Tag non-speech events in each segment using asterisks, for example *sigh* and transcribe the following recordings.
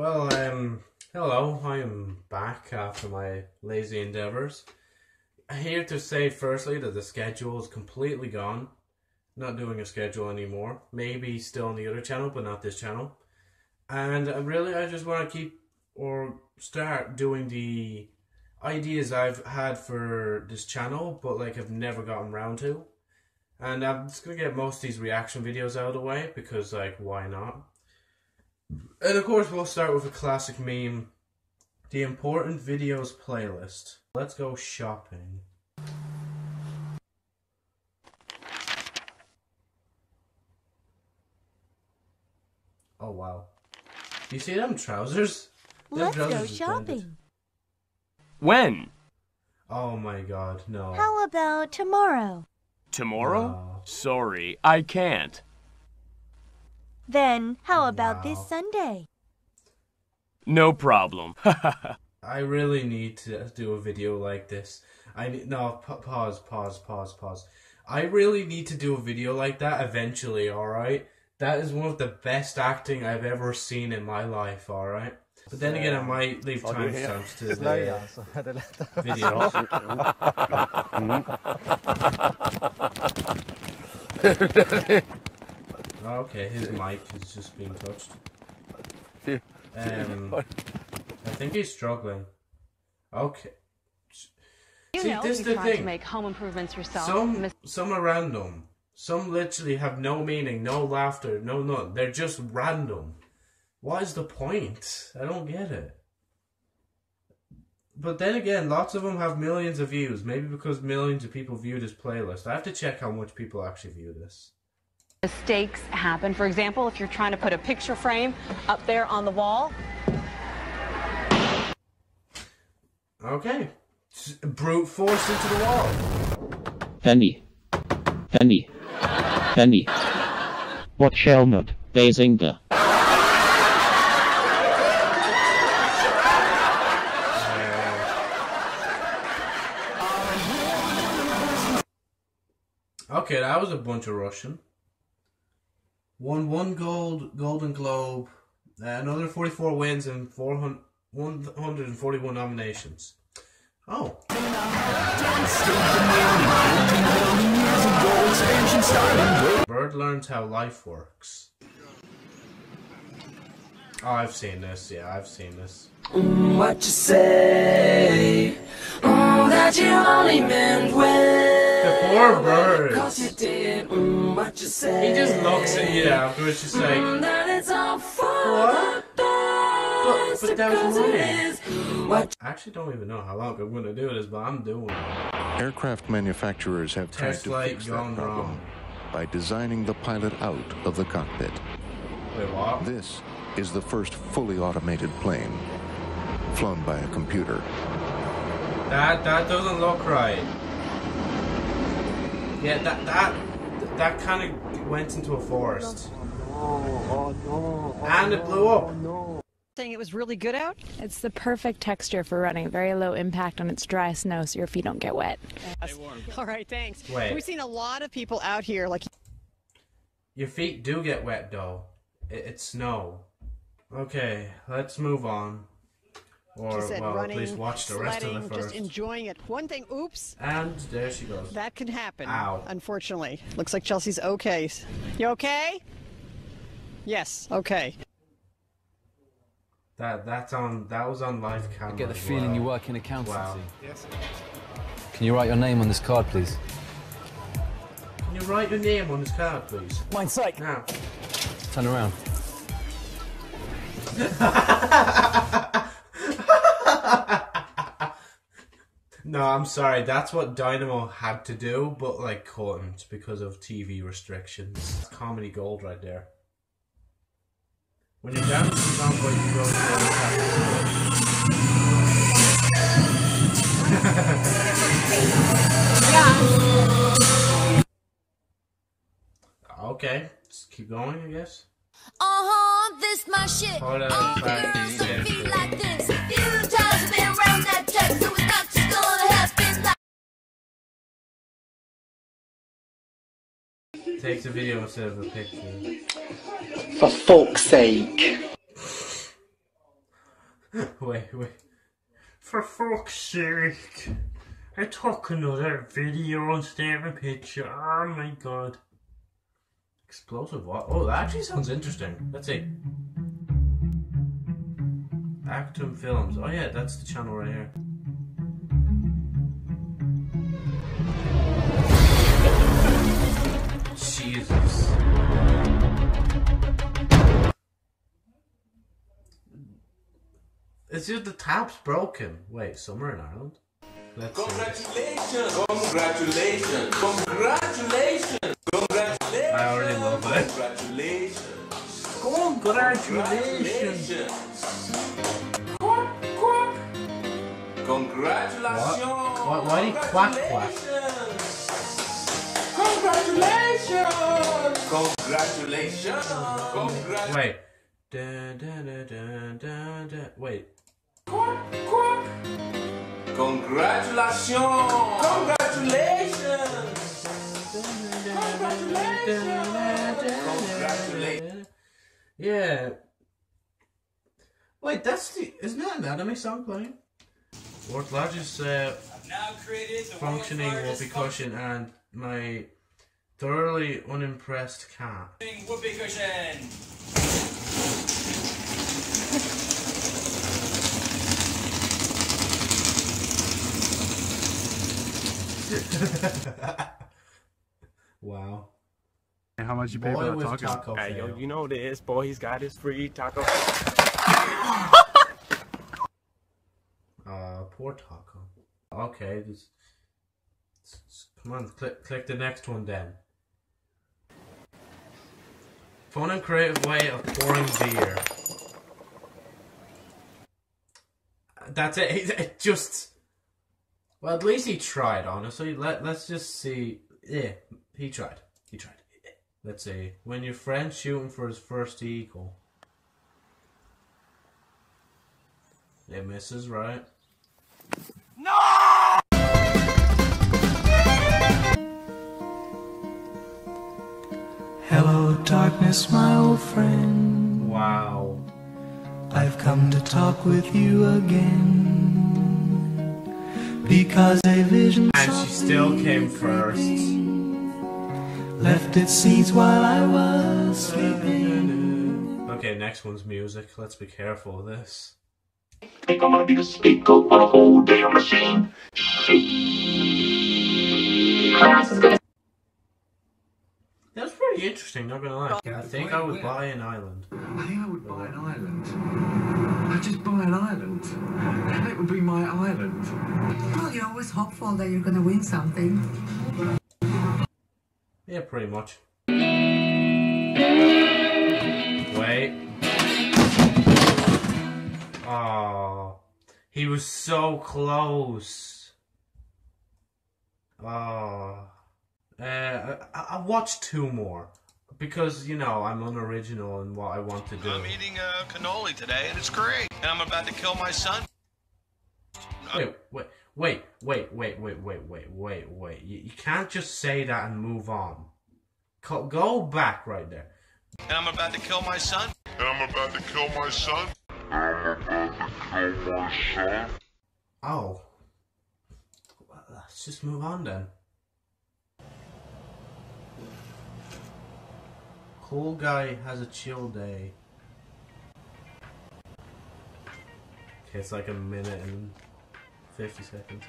Well, um, hello. I am back after my lazy endeavors. Here to say, firstly, that the schedule is completely gone. Not doing a schedule anymore. Maybe still on the other channel, but not this channel. And uh, really, I just want to keep or start doing the ideas I've had for this channel, but like I've never gotten around to. And I'm just gonna get most of these reaction videos out of the way because, like, why not? And of course, we'll start with a classic meme the important videos playlist. Let's go shopping. Oh wow. You see them trousers? Them Let's go trousers is blended. shopping. When? Oh my god, no. How about tomorrow? Tomorrow? No. Sorry, I can't. Then how about this Sunday? No problem. *laughs* I really need to do a video like this. I need no pa- pause, pause, pause, pause. I really need to do a video like that eventually. All right, that is one of the best acting I've ever seen in my life. All right, but then again, I might leave timestamps to *laughs* the så är det lättare. video. *laughs* okay, his mic is just being touched. Um, *laughs* I think he's struggling. Okay. You See, know, this you the thing. to make home improvements yourself. Some Miss- some are random. Some literally have no meaning, no laughter, no none. They're just random. What is the point? I don't get it. But then again, lots of them have millions of views. Maybe because millions of people view this playlist. I have to check how much people actually view this. Mistakes happen. For example, if you're trying to put a picture frame up there on the wall, Okay. S- Brute force into the wall. Penny. Penny. Penny. What shall not, Bazinga? Okay, that was a bunch of Russian. Won one gold Golden Globe, uh, another 44 wins and 400, 141 nominations. Oh. Bird learns how life works. Oh, I've seen this. Yeah, I've seen this. What you say? Mm, that you only meant when. The poor bird. Cause you did. Mm, what you say? He just looks at you afterwards, just like, Mm, that it's all for What? the best. but that was because mine. What I actually don't even know how long I'm gonna do this, but I'm doing it. Aircraft manufacturers have tried Test to fix that gone problem wrong. by designing the pilot out of the cockpit. Wait, what? This is the first fully automated plane, flown by a computer. That that doesn't look right. Yeah, that that that kind of went into a forest, Oh no. and it blew up. no! saying it was really good out. It's the perfect texture for running. Very low impact on its dry snow so your feet don't get wet. All right, thanks. Wait. We've seen a lot of people out here, like Your feet do get wet though. It, it's snow. Okay, let's move on. Or you said, well, running, at least watch the rest sledding, of the just enjoying it. One thing, oops, and there she goes. that can happen. Ow. Unfortunately, looks like Chelsea's okay. You okay? Yes. Okay. That that's on. That was on live camera. I get the as feeling well. you work in accountancy. Wow. Yes. Can you write your name on this card, please? Can you write your name on this card, please? Mine's sake. Now. Turn around. *laughs* *laughs* No, I'm sorry. That's what Dynamo had to do, but like couldn't because of TV restrictions. It's comedy gold right there. When the song, but you go to Okay, just keep going, I guess. Uh-huh, this my shit. Hold on, All girls to don't the like this. Few times I've been around that track, so it's not just gonna happen like Takes a video instead of a picture. For fuck's sake. *laughs* wait, wait. For fuck's sake. I took another video instead of a picture. Oh my god. Explosive? Oh, that actually sounds interesting. Let's see. Actum Films. Oh yeah, that's the channel right here. Jesus. It's just the tap's broken. Wait, somewhere in Ireland? Let's. Congratulations! Congratulations! Congratulations! Congratulations! Congratulations! Quack, quack. Congratulations! What? Why- why you quack, quack? Congratulations! Congratulations! Congratulations! Wait. Da, da, da, da, da, da. Wait. Quack, quack. Congratulations! Congratulations! Congratulations! Yeah. Wait, that's the. Isn't that an anime song playing? World's largest uh, functioning whoopee cushion and my thoroughly unimpressed cat. Whoopee cushion. *laughs* wow. How much you pay Boy for that taco? taco Hey, yo, you know this. Boy, he's got his free taco. *laughs* Uh, poor taco. Okay, just, just- just- come on, click click the next one then. Fun and creative way of pouring beer. That's it. *laughs* It, it just. Well, at least he tried. Honestly, let let's just see. Yeah, he tried. He tried. Let's see. When your friend's shooting for his first eagle. It misses, right? No! Hello, darkness, my old friend. Wow. I've come to talk with you again. Because a vision And she still came first. Left its seeds while I was sleeping. Okay, next one's music. Let's be careful of this. Think I'm gonna be the scapegoat for the whole damn machine. That's pretty interesting, not gonna lie. I think I would buy an island. I think I would buy an island. I'd just buy an island. That would be my island. Well, you're always hopeful that you're gonna win something. Yeah, pretty much. Wait. Oh, he was so close. Oh. Uh, I, I watched two more because you know I'm unoriginal in what I want to do. I'm eating uh, cannoli today, and it's great. And I'm about to kill my son. Wait, wait, wait, wait, wait, wait, wait, wait, wait, wait. You, you can't just say that and move on. Co- Go back right there. And I'm about to kill my son. And I'm about to kill my son. I'm about to kill my son. Oh. Well, let's just move on then. Cool guy has a chill day. Okay, it's like a minute and 50 seconds.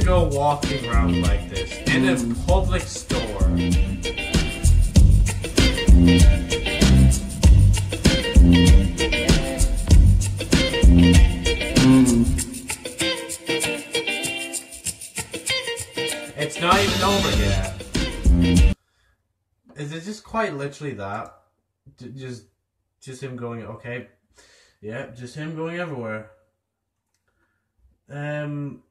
To go walking around like this in a public store. It's not even over yet. Is it just quite literally that? Just, just him going, okay, yeah, just him going everywhere. Um,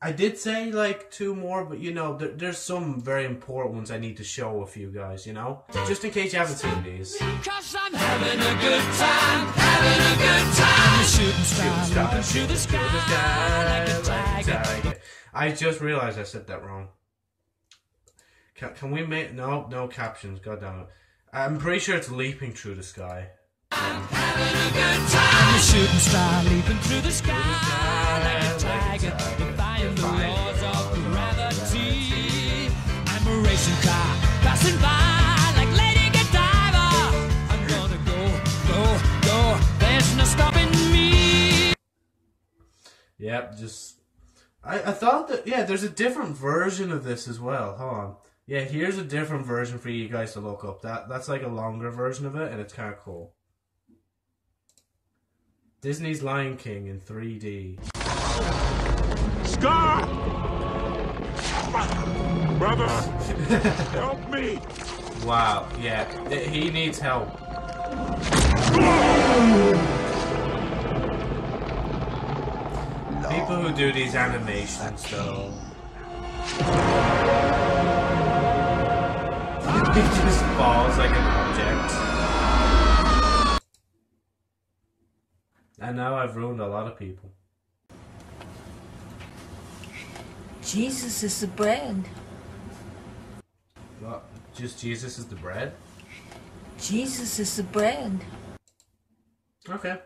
I did say like two more, but you know, there, there's some very important ones I need to show a few guys. You know, just in case you haven't seen these. Cause I'm having a good time, having a good time. Shooting star, looking through the sky like a tiger. I just realized I said that wrong. Can, can we make no no captions? God damn it! I'm pretty sure it's leaping through the sky. I'm a shooting star leaping through the sky like a tiger, defying the laws of gravity. I'm a racing car passing by like Lady Godiva. I'm gonna go, go, go. There's no stopping me. Yep, just I, I thought that yeah, there's a different version of this as well. Hold on. Yeah, here's a different version for you guys to look up. That that's like a longer version of it and it's kinda cool. Disney's Lion King in 3D. Scar! Brother! *laughs* Help me! Wow, yeah, he needs help. People who do these animations, though. *laughs* he just falls like an And now I've ruined a lot of people. Jesus is the bread. What? Just Jesus is the bread? Jesus is the bread. Okay.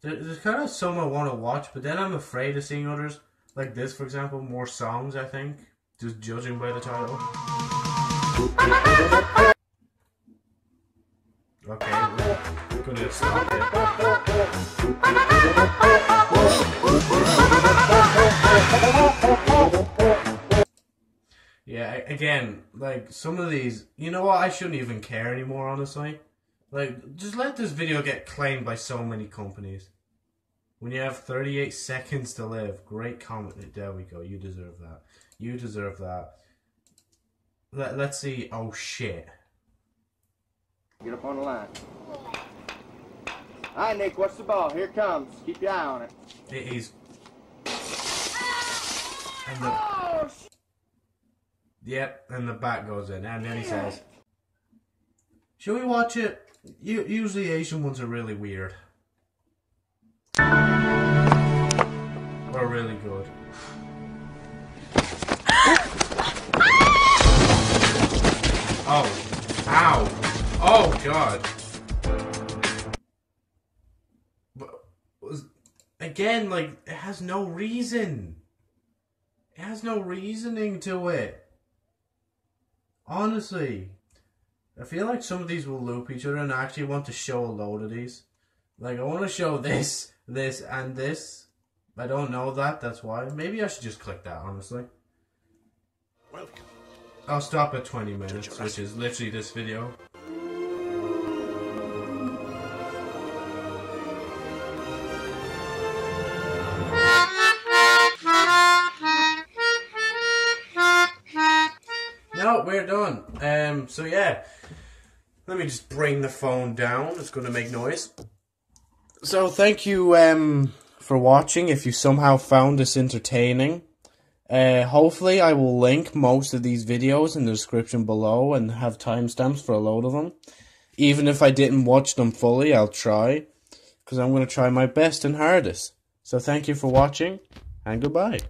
There's kind of some I want to watch, but then I'm afraid of seeing others. Like this, for example, more songs, I think. Just judging by the title. *laughs* Okay, Yeah, again, like some of these, you know what? I shouldn't even care anymore, honestly. Like, just let this video get claimed by so many companies. When you have 38 seconds to live, great comment. There we go. You deserve that. You deserve that. Let, let's see. Oh, shit. Get up on the line. All right, Nick, what's the ball? Here it comes. Keep your eye on it. It is. And the, oh, yep, and the bat goes in, and then he says, "Should we watch it?" U- usually Asian ones are really weird, or really good. *coughs* Oh, ow! Oh God! Again like it has no reason. It has no reasoning to it. Honestly, I feel like some of these will loop each other, and I actually want to show a load of these. Like I want to show *laughs* this, this, and this. I don't know that. That's why. Maybe I should just click that. Honestly. Welcome. I'll stop at 20 minutes, which is literally this video. We're done. Um, so yeah, let me just bring the phone down. It's going to make noise. So thank you um, for watching. If you somehow found this entertaining, uh, hopefully I will link most of these videos in the description below and have timestamps for a load of them. Even if I didn't watch them fully, I'll try because I'm going to try my best and hardest. So thank you for watching and goodbye.